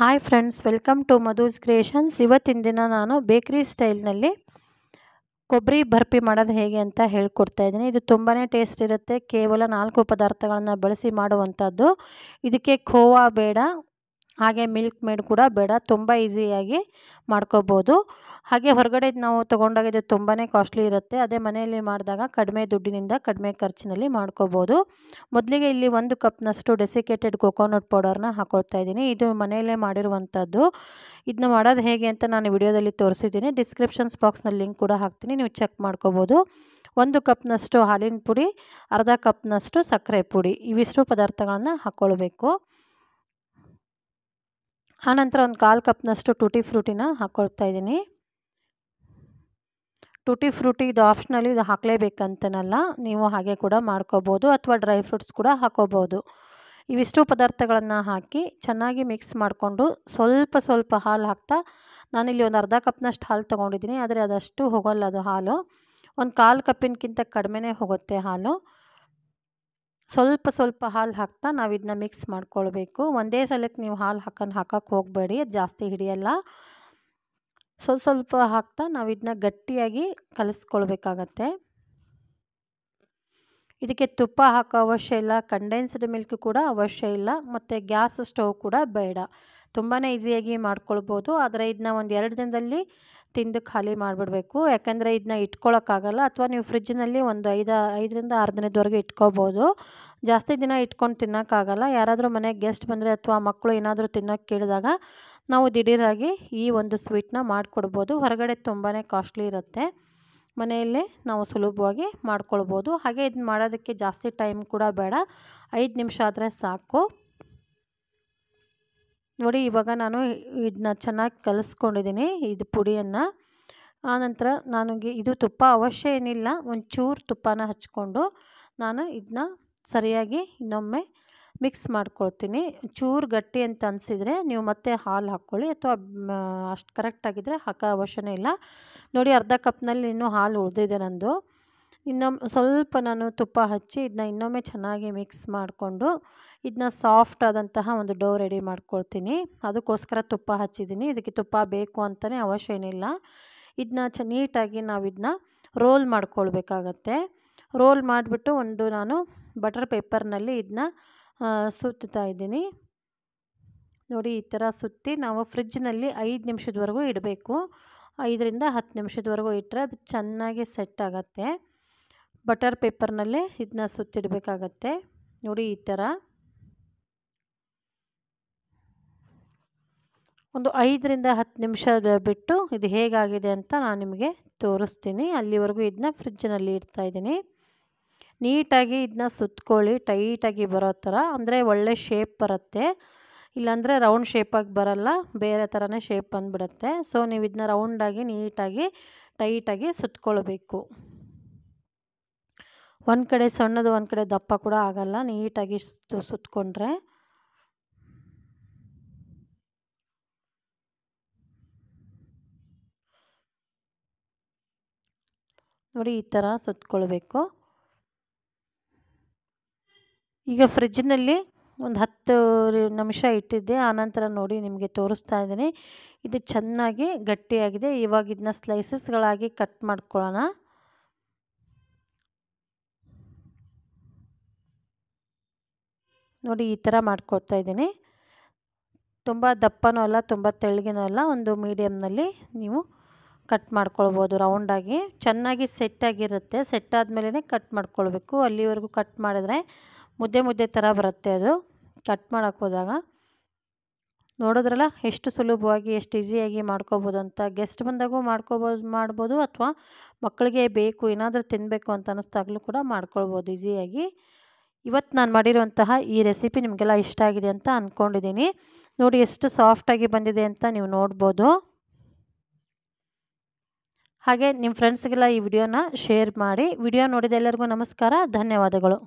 Hi friends welcome to Madhu's creations ಇವತ್ತಿನ ದಿನ ನಾನು ಬೇಕ್ರಿ ಸ್ಟೈಲ್ನಲ್ಲಿ ಕೊಬ್ಬರಿ ಬರ್ಫಿ ಮಾಡೋದು ಹೇಗೆ ಅಂತ ಹೇಳ್ಕೊಡ್ತಾ ಇದ್ದೀನಿ. ಇದು ತುಂಬಾ ಟೇಸ್ಟ್ ಇರುತ್ತೆ. ಕೇವಲ ನಾಲ್ಕು ಪದಾರ್ಥಗಳನ್ನು ಬಳಸಿ ಮಾಡುವಂಥದ್ದು. ಇದಕ್ಕೆ ಖೋವಾ ಬೇಡ, ಹಾಗೆ ಮಿಲ್ಕ್ ಮೇಡ್ ಕೂಡ ಬೇಡ. ತುಂಬ ಈಸಿಯಾಗಿ ಮಾಡ್ಕೋಬೋದು. ಹಾಗೆ ಹೊರಗಡೆ ನಾವು ತೊಗೊಂಡಾಗ ಇದು ತುಂಬಾ ಕಾಸ್ಟ್ಲಿ ಇರುತ್ತೆ. ಅದೇ ಮನೆಯಲ್ಲಿ ಮಾಡಿದಾಗ ಕಡಿಮೆ ದುಡ್ಡಿನಿಂದ ಕಡಿಮೆ ಖರ್ಚಿನಲ್ಲಿ ಮಾಡ್ಕೋಬೋದು. ಮೊದಲಿಗೆ ಇಲ್ಲಿ ಒಂದು ಕಪ್ನಷ್ಟು ಡೆಸಿಕೇಟೆಡ್ ಕೊಕೋನಟ್ ಪೌಡರ್ನ ಹಾಕೊಳ್ತಾ ಇದ್ದೀನಿ. ಇದು ಮನೆಯಲ್ಲೇ ಮಾಡಿರುವಂಥದ್ದು ಇದನ್ನ ಮಾಡೋದು ಹೇಗೆ ಅಂತ ನಾನು ವಿಡಿಯೋದಲ್ಲಿ ತೋರಿಸಿದ್ದೀನಿ. ಡಿಸ್ಕ್ರಿಪ್ಷನ್ಸ್ ಬಾಕ್ಸ್ನಲ್ಲಿ ಲಿಂಕ್ ಕೂಡ ಹಾಕ್ತೀನಿ. ನೀವು ಚೆಕ್ ಮಾಡ್ಕೋಬೋದು. ಒಂದು ಕಪ್ನಷ್ಟು ಹಾಲಿನ ಪುಡಿ, ಅರ್ಧ ಕಪ್ನಷ್ಟು ಸಕ್ಕರೆ ಪುಡಿ. ಇವಿಷ್ಟು ಪದಾರ್ಥಗಳನ್ನು ಹಾಕ್ಕೊಳ್ಬೇಕು ಆನಂತರ ಒಂದು ಕಾಲು ಕಪ್ನಷ್ಟು ಟೂಟಿ ಫ್ರೂಟಿನ ಹಾಕ್ಕೊಳ್ತಾ ಇದ್ದೀನಿ. ಟೂಟಿ ಫ್ರೂಟಿ ಇದು ಆಪ್ಷನಲ್ ಇದು ಹಾಕಲೇಬೇಕಂತನಲ್ಲ, ನೀವು ಹಾಗೆ ಕೂಡ ಮಾಡ್ಕೋಬೋದು ಅಥವಾ ಡ್ರೈ ಫ್ರೂಟ್ಸ್ ಕೂಡ ಹಾಕೋಬೋದು. ಇವಿಷ್ಟು ಪದಾರ್ಥಗಳನ್ನು ಹಾಕಿ ಚೆನ್ನಾಗಿ ಮಿಕ್ಸ್ ಮಾಡಿಕೊಂಡು ಸ್ವಲ್ಪ ಸ್ವಲ್ಪ ಹಾಲು ಹಾಕ್ತಾ, ನಾನಿಲ್ಲಿ ಒಂದು ಅರ್ಧ ಕಪ್ನಷ್ಟು ಹಾಲು ತೊಗೊಂಡಿದ್ದೀನಿ, ಆದರೆ ಅದಷ್ಟು ಹೋಗೋಲ್ಲ ಅದು ಹಾಲು. ಒಂದು ಕಾಲು ಕಪ್ಪಿನಕ್ಕಿಂತ ಕಡಿಮೆನೇ ಹೋಗುತ್ತೆ ಹಾಲು. ಸ್ವಲ್ಪ ಸ್ವಲ್ಪ ಹಾಲು ಹಾಕ್ತಾ ನಾವು ಇದನ್ನ ಮಿಕ್ಸ್ ಮಾಡ್ಕೊಳ್ಬೇಕು. ಒಂದೇ ಸಲಕ್ಕೆ ನೀವು ಹಾಲು ಹಾಕೊಂಡು ಹಾಕಕ್ಕೆ ಹೋಗಬೇಡಿ ಅದು ಜಾಸ್ತಿ ಹಿಡಿಯಲ್ಲ. ಸ್ವಲ್ಪ ಸ್ವಲ್ಪ ಹಾಕ್ತಾ ನಾವು ಇದನ್ನ ಗಟ್ಟಿಯಾಗಿ ಕಲಿಸ್ಕೊಳ್ಬೇಕಾಗತ್ತೆ. ಇದಕ್ಕೆ ತುಪ್ಪ ಹಾಕೋ ಅವಶ್ಯ ಇಲ್ಲ ಕಂಡೆನ್ಸ್ಡ್ ಮಿಲ್ಕ್ ಕೂಡ ಅವಶ್ಯ ಇಲ್ಲ, ಮತ್ತು ಗ್ಯಾಸ್ ಸ್ಟವ್ ಕೂಡ ಬೇಡ. ತುಂಬಾ ಈಸಿಯಾಗಿ ಮಾಡ್ಕೊಳ್ಬೋದು, ಆದರೆ ಇದನ್ನ ಒಂದು ಎರಡು ದಿನದಲ್ಲಿ ತಿಂದು ಖಾಲಿ ಮಾಡಿಬಿಡ್ಬೇಕು. ಯಾಕೆಂದರೆ ಇದನ್ನ ಇಟ್ಕೊಳ್ಳೋಕ್ಕಾಗಲ್ಲ ಅಥವಾ ನೀವು ಫ್ರಿಜ್ಜಿನಲ್ಲಿ ಒಂದು ಐದು, ಐದರಿಂದ ಆರು ದಿನದವರೆಗೆ ಇಟ್ಕೋಬೋದು. ಜಾಸ್ತಿ ದಿನ ಇಟ್ಕೊಂಡು ತಿನ್ನೋಕ್ಕಾಗಲ್ಲ. ಯಾರಾದರೂ ಮನೆಗೆ ಗೆಸ್ಟ್ ಬಂದರೆ ಅಥವಾ ಮಕ್ಕಳು ಏನಾದರೂ ತಿನ್ನೋಕ್ಕೆ ಕೇಳಿದಾಗ ನಾವು ದಿಢೀರಾಗಿ ಈ ಒಂದು ಸ್ವೀಟ್ನ ಮಾಡಿಕೊಡ್ಬೋದು. ಹೊರಗಡೆ ತುಂಬಾ ಕಾಸ್ಟ್ಲಿ ಇರುತ್ತೆ. ಮನೆಯಲ್ಲೇ ನಾವು ಸುಲಭವಾಗಿ ಮಾಡ್ಕೊಳ್ಬೋದು. ಹಾಗೆ ಇದನ್ನ ಮಾಡೋದಕ್ಕೆ ಜಾಸ್ತಿ ಟೈಮ್ ಕೂಡ ಬೇಡ. ಐದು ನಿಮಿಷ ಆದರೆ ಸಾಕು. ನೋಡಿ, ಇವಾಗ ನಾನು ಇದನ್ನ ಚೆನ್ನಾಗಿ ಕಲಿಸ್ಕೊಂಡಿದ್ದೀನಿ ಇದು ಪುಡಿಯನ್ನು. ಆನಂತರ ನನಗೆ ಇದು ತುಪ್ಪ ಅವಶ್ಯ ಏನಿಲ್ಲ, ಒಂಚೂರು ತುಪ್ಪನ ಹಚ್ಕೊಂಡು ನಾನು ಇದನ್ನ ಸರಿಯಾಗಿ ಇನ್ನೊಮ್ಮೆ ಮಿಕ್ಸ್ ಮಾಡ್ಕೊಳ್ತೀನಿ. ಚೂರು ಗಟ್ಟಿ ಅಂತ ಅನಿಸಿದರೆ ನೀವು ಮತ್ತೆ ಹಾಲು ಹಾಕ್ಕೊಳ್ಳಿ ಅಥವಾ ಅಷ್ಟು ಕರೆಕ್ಟಾಗಿದ್ದರೆ ಹಾಕೋ ಅವಶ್ಯನೇ ಇಲ್ಲ. ನೋಡಿ ಅರ್ಧ ಕಪ್ನಲ್ಲಿ ಇನ್ನೂ ಹಾಲು ಉಳಿದಿದೆ ನಂದು. ಇನ್ನೊಮ್ಮೆ ಸ್ವಲ್ಪ ನಾನು ತುಪ್ಪ ಹಚ್ಚಿ ಇದನ್ನ ಇನ್ನೊಮ್ಮೆ ಚೆನ್ನಾಗಿ ಮಿಕ್ಸ್ ಮಾಡಿಕೊಂಡು ಇದನ್ನ ಸಾಫ್ಟ್ ಆದಂತಹ ಒಂದು ಡೋ ರೆಡಿ ಮಾಡ್ಕೊಳ್ತೀನಿ. ಅದಕ್ಕೋಸ್ಕರ ತುಪ್ಪ ಹಚ್ಚಿದ್ದೀನಿ. ಇದಕ್ಕೆ ತುಪ್ಪ ಬೇಕು ಅಂತಲೇ ಅವಶ್ಯ ಏನಿಲ್ಲ ಇದನ್ನ ಚ, ನೀಟಾಗಿ ನಾವು ಇದನ್ನ ರೋಲ್ ಮಾಡ್ಕೊಳ್ಬೇಕಾಗತ್ತೆ. ರೋಲ್ ಮಾಡಿಬಿಟ್ಟು ಒಂದು ನಾನು ಬಟರ್ ಪೇಪರ್ನಲ್ಲಿ ಇದನ್ನ ಸುತ್ತಾ ಇದ್ದೀನಿ. ನೋಡಿ, ಈ ಥರ ಸುತ್ತಿ ನಾವು ಫ್ರಿಜ್ನಲ್ಲಿ ಐದು ನಿಮಿಷದವರೆಗೂ ಇಡಬೇಕು. ಐದರಿಂದ ಹತ್ತು ನಿಮಿಷದವರೆಗೂ ಇಟ್ಟರೆ ಅದು ಚೆನ್ನಾಗಿ ಸೆಟ್ ಆಗುತ್ತೆ. ಬಟರ್ ಪೇಪರ್ನಲ್ಲೇ ಇದನ್ನ ಸುತ್ತಿಡಬೇಕಾಗತ್ತೆ. ನೋಡಿ, ಈ ಥರ. ಒಂದು ಐದರಿಂದ ಹತ್ತು ನಿಮಿಷ ಬಿಟ್ಟು ಇದು ಹೇಗಾಗಿದೆ ಅಂತ ನಾನು ನಿಮಗೆ ತೋರಿಸ್ತೀನಿ. ಅಲ್ಲಿವರೆಗೂ ಇದನ್ನ ಫ್ರಿಜ್ಜಿನಲ್ಲಿ ಇಡ್ತಾ ಇದ್ದೀನಿ. ನೀಟಾಗಿ ಇದನ್ನ ಸುತ್ಕೊಳ್ಳಿ, ಟೈಟಾಗಿ ಬರೋ ಥರ. ಅಂದರೆ ಒಳ್ಳೆ ಶೇಪ್ ಬರುತ್ತೆ. ಇಲ್ಲಾಂದರೆ ರೌಂಡ್ ಶೇಪಾಗಿ ಬರಲ್ಲ, ಬೇರೆ ಥರನೇ ಶೇಪ್ ಬಂದುಬಿಡುತ್ತೆ. ಸೊ ನೀವು ಇದನ್ನ ರೌಂಡಾಗಿ ನೀಟಾಗಿ, ಟೈಟಾಗಿ ಸುತ್ಕೊಳ್ಬೇಕು. ಒಂದು ಕಡೆ ಸಣ್ಣದು, ಒಂದು ಕಡೆ ದಪ್ಪ ಕೂಡ ಆಗಲ್ಲ. ನೀಟಾಗಿ ಸುತ್ತು ಸುತ್ಕೊಂಡ್ರೆ. ನೋಡಿ ಈ ಥರ ಸುತ್ಕೊಳ್ಬೇಕು. ಈಗ ಫ್ರಿಜ್ನಲ್ಲಿ ಒಂದು ಹತ್ತು ನಿಮಿಷ ಇಟ್ಟಿದ್ದೆ ಆನಂತರ ನೋಡಿ ನಿಮಗೆ ತೋರಿಸ್ತಾ ಇದ್ದೀನಿ. ಇದು ಚೆನ್ನಾಗಿ ಗಟ್ಟಿಯಾಗಿದೆ. ಇವಾಗ ಇದನ್ನ ಸ್ಲೈಸಸ್ಗಳಾಗಿ ಕಟ್ ಮಾಡ್ಕೊಳ್ಳೋಣ. ನೋಡಿ ಈ ಥರ ಮಾಡ್ಕೊಳ್ತಾ ಇದ್ದೀನಿ. ತುಂಬ ದಪ್ಪನೂ ಅಲ್ಲ, ತುಂಬ ತೆಳ್ಳಗಿನೂ ಅಲ್ಲ. ಒಂದು ಮೀಡಿಯಮ್ನಲ್ಲಿ ನೀವು ಕಟ್ ಮಾಡ್ಕೊಳ್ಬೋದು ರೌಂಡಾಗಿ. ಚೆನ್ನಾಗಿ ಸೆಟ್ಟಾಗಿರುತ್ತೆ ಸೆಟ್ ಕಟ್ ಮಾಡ್ಕೊಳ್ಬೇಕು. ಅಲ್ಲಿವರೆಗೂ ಕಟ್ ಮಾಡಿದ್ರೆ ಮುದ್ದೆ ಮುದ್ದೆ ಥರ ಬರುತ್ತೆ ಅದು. ಕಟ್ ಮಾಡೋಕ್ಕೆ ಹೋದಾಗ. ನೋಡಿದ್ರಲ್ಲ, ಎಷ್ಟು ಸುಲಭವಾಗಿ, ಎಷ್ಟು ಈಸಿಯಾಗಿ ಮಾಡ್ಕೋಬೋದು ಅಂತ. ಗೆಸ್ಟ್ ಬಂದಾಗೂ ಮಾಡ್ಕೋಬೋದು, ಮಾಡ್ಬೋದು ಅಥವಾ ಮಕ್ಕಳಿಗೆ ಬೇಕು, ಏನಾದರೂ ತಿನ್ನಬೇಕು ಅಂತ ಅನ್ನಿಸ್ದಾಗಲೂ ಕೂಡ ಮಾಡ್ಕೊಳ್ಬೋದು ಈಸಿಯಾಗಿ. ಇವತ್ತು ನಾನು ಮಾಡಿರುವಂತಹ ಈ ರೆಸಿಪಿ ನಿಮಗೆಲ್ಲ ಇಷ್ಟ ಆಗಿದೆ ಅಂತ ಅಂದ್ಕೊಂಡಿದ್ದೀನಿ ನೋಡಿ, ಎಷ್ಟು ಸಾಫ್ಟಾಗಿ ಬಂದಿದೆ ಅಂತ ನೀವು ನೋಡ್ಬೋದು. ಹಾಗೆ ನಿಮ್ಮ ಫ್ರೆಂಡ್ಸ್ಗೆಲ್ಲ ಈ ವಿಡಿಯೋನ ಶೇರ್ ಮಾಡಿ. ವಿಡಿಯೋ ನೋಡಿದ ಎಲ್ಲರಿಗೂ ನಮಸ್ಕಾರ. ಧನ್ಯವಾದಗಳು.